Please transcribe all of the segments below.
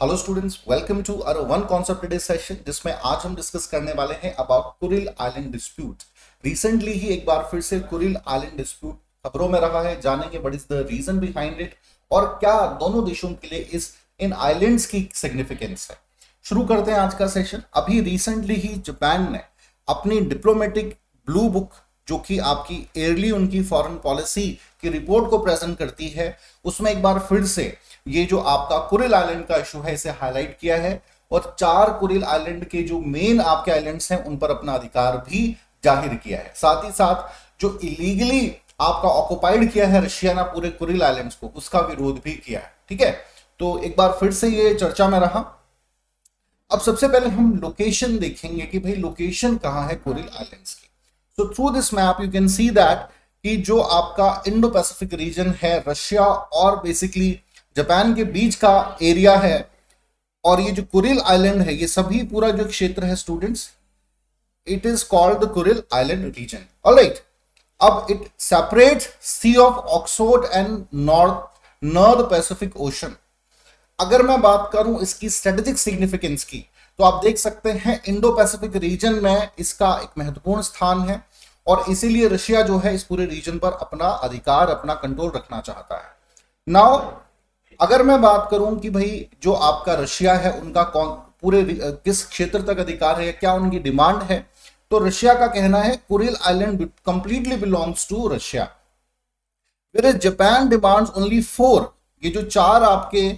Hello students welcome to uh one concept day session जिसमें आज हम डिस्कस करने वाले हैं about Kuril island dispute recently ही एक बार फिर से कुरिल आइलैंड डिस्प्यूट खबरों में रहा है, जानेंगे what is the reason behind it और क्या दोनों देशों के लिए इस, इन आइलैंड्स की सिग्निफिकेंस है। शुरू करते हैं आज का सेशन अभी रिसेंटली ही जापान ने अपनी डिप्लोमेटिक ब्लू बुक जो कि आपकी एयरली उनकी फॉरेन पॉलिसी की रिपोर्ट को प्रेजेंट करती है, उसमें एक बार फिर से ये जो आपका कुरिल आइलैंड का इशू है, इसे हाईलाइट किया है और चार कुरिल आइलैंड के जो मेन आपके आइलैंड्स हैं, उन पर अपना अधिकार भी ज़ाहिर किया है। साथ ही साथ जो इलीगली आपका ऑक्युपाइड किया है, रशिया ने पूरे कुरिल आइलैंड्स को, उसका विरोध भी किया है, ठीक है? तो एक बार फिर से ये चर्चा में रहा। अब सबसे पहले हम लोकेशन देखेंगे कि भाई लोकेशन कहाँ है कुरिल आइलैंड्स की। So through this map you can see that कि जो आपका इंडो पैसिफिक रीजन है रशिया और बेसिकली जापान के बीच का एरिया है, और ये जो कुरिल आइलैंड है, ये सभी पूरा जो क्षेत्र है students it is called the Kuril island region alright अब it separate sea of Oxford and north north Pacific ocean अगर मैं बात करूँ इसकी स्ट्रेटेजिक सिग्निफिकेंस की तो आप देख सकते हैं इंडो पैसिफिक रीजन में इसका एक महत्वपूर्ण स्थान है। और इसीलिए रशिया जो है इस पूरे रीजन पर अपना अधिकार, अपना कंट्रोल रखना चाहता है। नाउ अगर मैं बात करूँ कि भाई जो आपका रशिया है, उनका कौन, पूरे किस क्षेत्र तक अधिकार है, क्या उनकी डिमांड है तो रशिया का कहना है Kuril island completely belongs to Russia फिर जापान डिमांड्स ओनली फोर ये जो चार आपके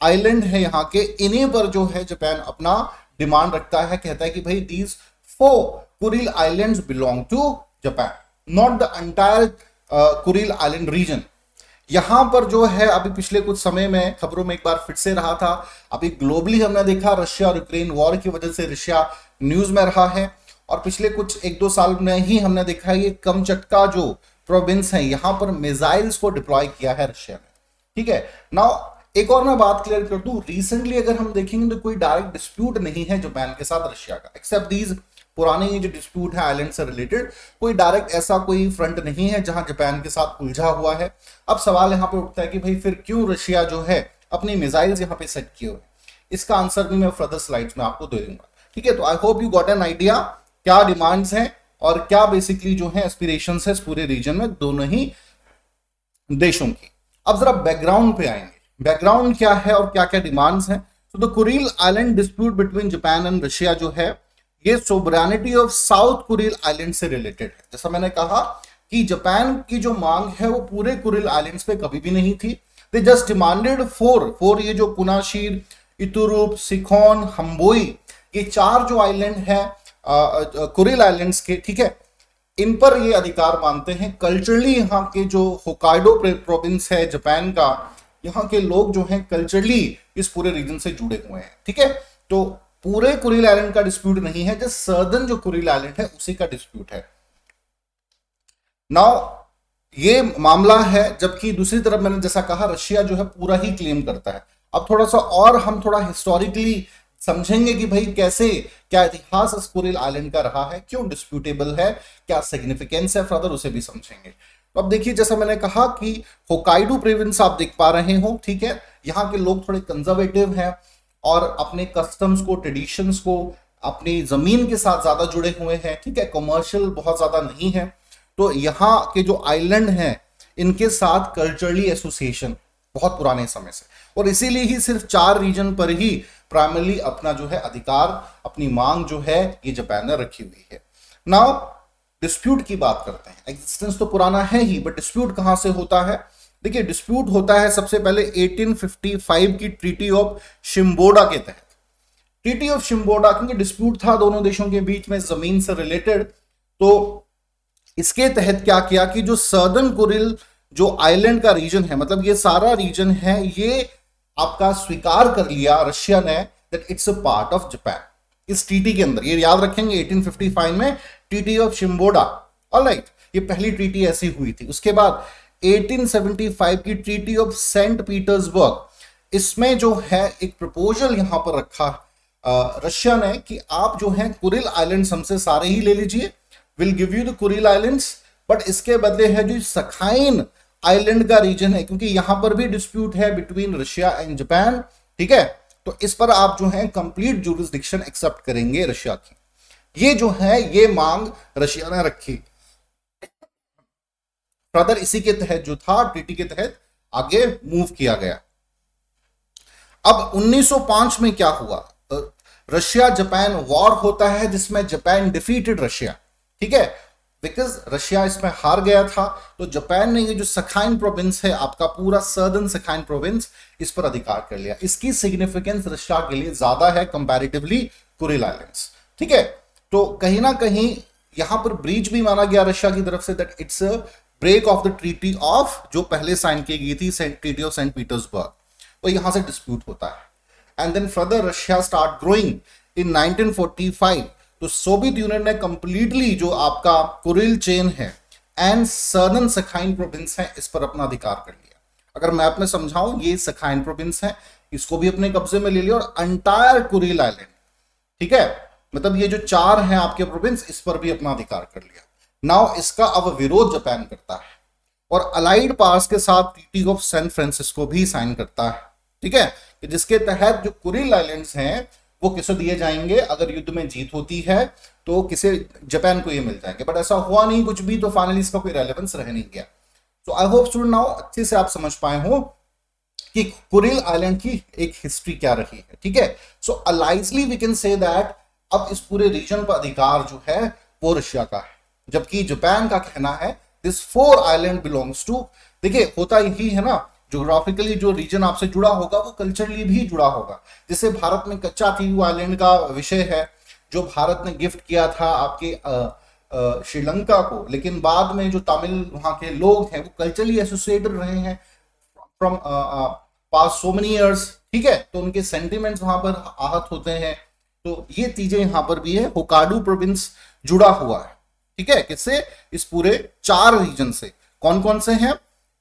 आइलैंड है यहाँ के, इन्हीं पर जो है जापान अपना डिमांड रखता है, कहता है कि भाई these four Kuril islands belong to Japan not the entire Kuril island region यहाँ पर जो है, अभी पिछले कुछ समय में, खबरों में एक बार फिर से रहा था। अभी ग्लोबली हमने देखा रशिया और यूक्रेन वॉर की वजह से रशिया न्यूज़ में रहा है। और पिछले कुछ एक दो साल में ही हमने देखा, ये कम चटका जो प्रोविंस है, यहाँ पर मिसाइल्स को डिप्लॉय किया है रशिया ने। ठीक है? नाउ एक और मैं बात क्लियर कर दू। रिसेंटली अगर हम देखेंगे तो कोई डायरेक्ट डिस्प्यूट नहीं है जापान के साथ रशिया का एक्सेप्ट दीज पुराने ये जो डिस्प्यूट है आइलैंड से रिलेटेड कोई डायरेक्ट ऐसा कोई फ्रंट नहीं है जहाँ जापान के साथ उलझा हुआ है। अब सवाल यहाँ पे उठता है कि भाई फिर क्यों रशिया जो है अपनी मिसाइल्स यहाँ पे सेट किए हुए इसका आंसर भी मैं फर्दर स्लाइड्स में आपको दे दूँगा। ठीक है तो I hope you got an idea क्या डिमांड्स हैं और क्या बेसिकली जो है एस्पिरेशन है पूरे रीजन में दोनों ही देशों की। अब जरा बैकग्राउंड पे आएँगे। बैकग्राउंड क्या है और क्या क्या डिमांड्स हैं? तो the Kuril island dispute between Japan and Russia जो है ये sovereignty of south Kuril island से रिलेटेड है। जैसा मैंने कहा कि जापान की जो मांग है, वो पूरे कुरिल आइलैंड्स पे कभी भी नहीं थी। They just demanded four four ये जो पुनाशीर इतुरूप सिखोन हम्बोई ये चार जो आइलैंड है कुरिल आइलैंड्स के, ठीक है? इन पर ये अधिकार मानते हैं। कल्चरली यहाँ के जो होकाइडो प्रोविंस है जापान का, यहाँ के लोग जो हैं कल्चरली इस पूरे रीजन से जुड़े हुए हैं, ठीक है? तो पूरे कुरिल आइलैंड का डिस्प्यूट नहीं है जो सर्दन जो कुरिल आइलैंड है, उसी का डिस्प्यूट है। नाउ ये मामला है, जबकि दूसरी तरफ़ मैंने जैसा कहा, रशिया जो है पूरा ही क्लेम करता है। अब थोड़ा सा और हम थोड़ा हिस्टोरिकली समझेंगे कि भाई कैसे, क्या इतिहास इस कुरिल आइलैंड का रहा है, क्यों डिस्प्यूटेबल है, क्या सिग्निफिकेंस है फर्दर उसे भी समझेंगे। तो अब देखिए, जैसा मैंने कहा कि होकाइडो प्रोविंस आप देख पा रहे हो, ठीक है? यहाँ के लोग थोड़े कंजर्वेटिव हैं और अपने कस्टम्स को ट्रेडिशंस को अपनी ज़मीन के साथ ज़्यादा जुड़े हुए हैं, ठीक है? कमर्शियल बहुत ज़्यादा नहीं है। तो यहाँ के जो आइलैंड हैं, इनके साथ कल्चरली एसोसिएशन बहुत पुराने समय से। और इसीलिए ही सिर्फ़ चार रीजन पर ही प्राइमरली अपना जो है अधिकार, अपनी मांग जो है ये जापान ने रखी हुई है। नाउ डिस्प्यूट की बात करते हैं। एग्जिस्टेंस तो पुराना है ही बट डिस्प्यूट कहाँ से होता है? देखिए डिस्प्यूट होता है सबसे पहले 1855 की ट्रीटी ऑफ़ शिम्बोडा के तहत। ट्रीटी ऑफ़ शिम्बोडा क्योंकि डिस्प्यूट था दोनों देशों के बीच में ज़मीन से रिलेटेड तो इसके तहत क्या किया कि जो सर्दर्न कुरिल जो आइलैंड का रीजन है मतलब ये सारा रीजन है, ये आपका स्वीकार कर लिया रशिया ने that it's a part of Japan इस टीटी के अंदर, ये याद रखेंगे 1855 में टीटी ऑफ़ शिम्बोडा ऑलराइट ये पहली ट्रीटी ऐसी हुई थी। उसके बाद 1875 की ट्रीटी ऑफ़ सेंट पीटर्सबर्ग इसमें जो है, एक प्रपोजल यहाँ पर रखा रशिया ने कि आप जो है कुरिल आइलैंड्स हमसे सारे ही ले लीजिए। Will give you the Kuril islands but इसके बदले है जो सखाइन आइलैंड का रीजन है, क्योंकि यहाँ पर भी डिस्प्यूट है बिटवीन रशिया एंड जापान ठीक है? तो इस पर आप जो है कंप्लीट जुरिस्डिक्शन एक्सेप्ट करेंगे रशिया की। ये जो है, ये मांग रशिया ने रखी। फर्दर इसी के तहत, जो था ट्रीटी के तहत आगे मूव किया गया। अब 1905 में क्या हुआ? रशिया जापान वॉर होता है, जिसमें जापान डिफीटेड रशिया। ठीक है? बिकॉज़ रशिया इसमें हार गया था तो जापान ने ये जो सखाइन प्रोविंस है, आपका पूरा सर्दन सखाइन प्रोविंस इस पर अधिकार कर लिया। इसकी सिग्निफिकेंस रशिया के लिए ज़्यादा है कंपैरेटिवली कुरिल आइलैंड्स ठीक है? तो कहीं ना कहीं यहाँ पर ब्रीच भी माना गया रशिया की तरफ़ से that it's break of the treaty of जो पहले साइन की गई थी ट्रीटी ऑफ़ सेंट पीटर्सबर्ग तो यहाँ से डिस्प्यूट होता है। And then further Russia start growing in 1945 तो सोवियत यूनियन ने कंप्लीटली जो आपका कुरिल चेन है एंड सर्दन सखाइन प्रोविंस है, इस पर अपना अधिकार कर लिया। अगर मैप में समझाऊं, ये सखाइन प्रोविंस है, इसको भी अपने कब्जे में ले लिया और अंटायर कुरिल आइलैंड ठीक है? मतलब ये जो चार हैं आपके प्रोविंस इस पर भी अपना अधिकार कर लिया। नाउ इसका अब विरोध जापान करता है। और अलाइड पार्स के साथ ट्रीटी ऑफ़ सैन फ्रांसिस्को भी साइन करता है। ठीक है? कि जिसके तहत जो कुरिल आइलैंड्स हैं, वो किसे दिए जाएँगे? अगर युद्ध में जीत होती है तो किसे जापान को ये मिल जाएँगे। बट ऐसा हुआ नहीं कुछ भी तो फाइनली इसका कोई रेलेवेंस रह नहीं गया। तो आई होप स्टूडेंट नाउ अच्छे से आप समझ पाए हो कि कुरिल आइलैंड की एक हिस्ट्री क्या रही है। ठीक है? So allegedly we can say that अब इस पूरे रीजन पर अधिकार जो है, वो रशिया का है। जबकि जापान का कहना है this four island belongs to देखिए, होता यही है ना जोग्राफिकली जो रीजन आपसे जुड़ा होगा, वो कल्चरली भी जुड़ा होगा। जैसे भारत में कच्चा थी आइलैंड का विषय है, जो भारत ने गिफ्ट किया था आपके श्रीलंका को, लेकिन बाद में जो तमिल वहाँ के लोग हैं, वो कल्चरली एसोसिएटेड रहे हैं from past so many years ठीक है? तो उनके सेंटिमेंट्स वहाँ पर आहत होते हैं। तो ये चीज़ें यहाँ पर भी है होकाडू प्रोविंस जुड़ा हुआ है। ठीक है? किससे? इस पूरे चार रीजन से। कौन कौन से हैं?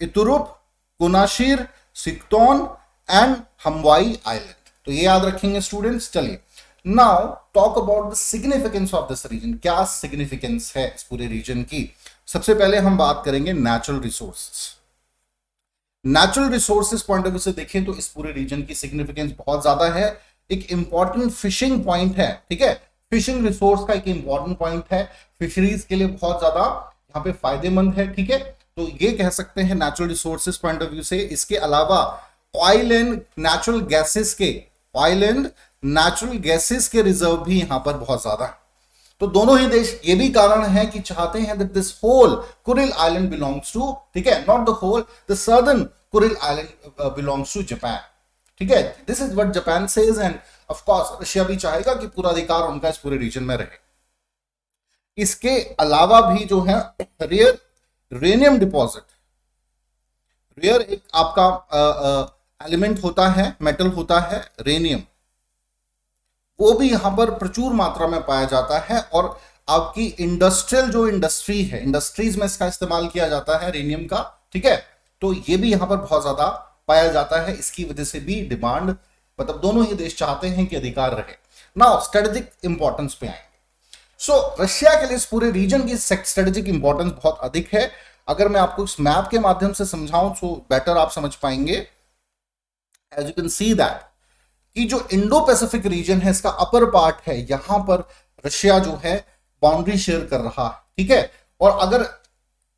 इतुरुप, कुनाशिर, सिक्तौन एंड हमवाई आइलैंड तो ये याद रखेंगे स्टूडेंट्स चलिए। Now talk about the significance of this region क्या सिग्निफिकेंस है इस पूरे रीजन की? सबसे पहले हम बात करेंगे natural resources natural resources point of view से देखें तो इस पूरे रीजन की सिग्निफिकेंस बहुत ज़्यादा है। एक इंपॉर्टेंट फिशिंग पॉइंट है, ठीक है? फिशिंग रिसोर्स का एक इंपॉर्टेंट पॉइंट है। फिशरीज के लिए बहुत ज़्यादा यहाँ पे फ़ायदेमंद है, ठीक है? तो ये कह सकते हैं natural resources point of view से। इसके अलावा ऑयल एंड नेचुरल गैसेस के ऑयल एंड नेचुरल गैसेस के रिज़र्व भी यहाँ पर बहुत ज़्यादा है। तो दोनों ही देश ये भी कारण है कि चाहते हैं that this whole Kuril island belongs to ठीक है? Not the whole the southern Kuril island belongs to Japan ठीक है? This is what Japan says and Russia भी चाहेगा कि पूरा अधिकार उनका इस पूरे रीजन में रहे। इसके अलावा भी जो है रियर रेनियम डिपॉजिट रेयर एक आपका एलिमेंट होता है मेटल होता है रेनियम वो भी यहाँ पर प्रचुर मात्रा में पाया जाता है और आपकी इंडस्ट्रियल जो इंडस्ट्री है इंडस्ट्रीज़ में इसका इस्तेमाल किया जाता है रेनियम का, ठीक है? तो ये भी यहाँ पर बहुत ज़्यादा पाया जाता है इसकी वजह से भी डिमांड मतलब दोनों ही देश चाहते हैं कि अधिकार रहे। ना स्ट्रेटेजिक इंपॉर्टेंस पे आए सो so, रशिया के लिए इस पूरे रीजन की स्ट्रेटेजिक इंपॉर्टेंस बहुत अधिक है। अगर मैं आपको इस मैप के माध्यम से समझाऊं तो बेटर आप समझ पाएँगे। As you can see that कि जो इंडो पैसिफिक रीजन है इसका अपर पार्ट है। यहाँ पर रशिया जो है बाउंड्री शेयर कर रहा है ठीक है? और अगर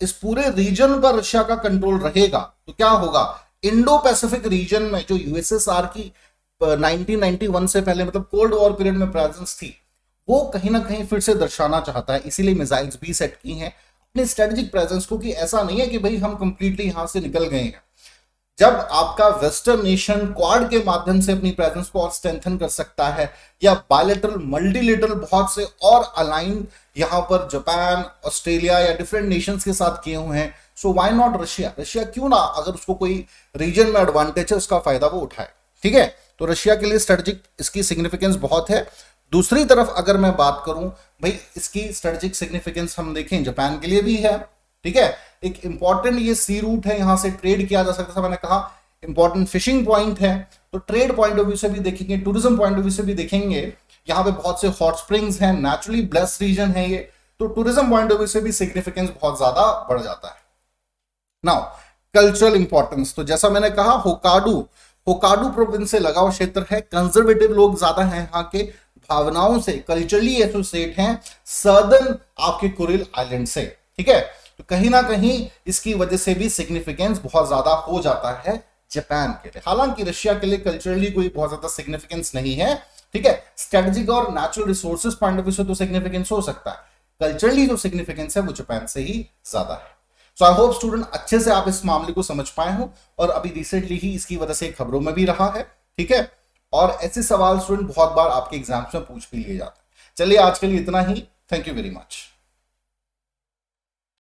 इस पूरे रीजन पर रशिया का कंट्रोल रहेगा तो क्या होगा? इंडो पैसिफिक रीजन में, जो यूएसएसआर की 1991 से पहले मतलब कोल्ड वॉर पीरियड में प्रेजेंस थी, वो कहीं ना कहीं फिर से दर्शाना चाहता है। इसीलिए मिसाइल्स भी सेट की हैं। अपने स्ट्रेटेजिक प्रेजेंस को कि ऐसा नहीं है कि भाई हम कंप्लीटली यहाँ से निकल गए हैं। जब आपका वेस्टर्न नेशन क्वाड के माध्यम से अपनी प्रेजेंस को और स्ट्रेंथन कर सकता है, या बायोलेटरल मल्टीलेटरल बहुत से और अलाइन यहाँ पर जापान ऑस्ट्रेलिया या डिफरेंट नेशंस के साथ किए हुए हैं so why not Russia Russia क्यों ना अगर उसको कोई रीजन में एडवांटेज है, उसका फ़ायदा वो उठाए, ठीक है? तो रशिया के लिए स्ट्रेटेजिक इसकी सिग्निफिकेंस बहुत है। दूसरी तरफ़ अगर मैं बात करूँ, भाई इसकी स्ट्रेटेजिक सिग्निफिकेंस हम देखें जापान के लिए भी है, ठीक है? एक इंपॉर्टेंट ये सी रूट है, यहाँ से ट्रेड किया जा सकता है मैंने कहा इंपॉर्टेंट फिशिंग पॉइंट है तो ट्रेड पॉइंट ऑफ़ व्यू से भी देखेंगे टूरिज़्म पॉइंट ऑफ़ व्यू से भी देखेंगे, यहाँ पे बहुत से हॉट स्प्रिंग्स हैं नेचुरली ब्लेस रीजन है ये तो टूरिज़्म पॉइंट ऑफ़ व्यू से भी सिग्निफिकेंस बहुत ज़्यादा बढ़ जाता है। नाउ कल्चरल इंपॉर्टेंस तो जैसा मैंने कहा होकाडू होकाडू प्रोविंस से लगाव क्षेत्र है कंजर्वेटिव लोग ज़्यादा हैं यहाँ के, भावनाओं से कल्चरली एसोसिएट हैं सदर्न आपके कुरिल आइलैंड से, ठीक है? कहीं ना कहीं इसकी वजह से भी सिग्निफिकेंस बहुत ज़्यादा हो जाता है जापान के लिए। हालाँकि रशिया के लिए कल्चरली कोई बहुत ज़्यादा सिग्निफिकेंस नहीं है, ठीक है? स्ट्रेटेजिक और natural resources point of view से तो सिग्निफिकेंस हो सकता है। कल्चरली जो सिग्निफिकेंस है वो जापान से ही ज़्यादा है। सो आई होप स्टूडेंट अच्छे से आप इस मामले को समझ पाए हो और अभी रिसेंटली ही इसकी वजह से खबरों में भी रहा है, ठीक है? और ऐसे सवाल स्टूडेंट बहुत बार आपके एग्ज़ाम्स में पूछ भी लिए जाते हैं। चलिए आज के लिए इतना ही। Thank you very much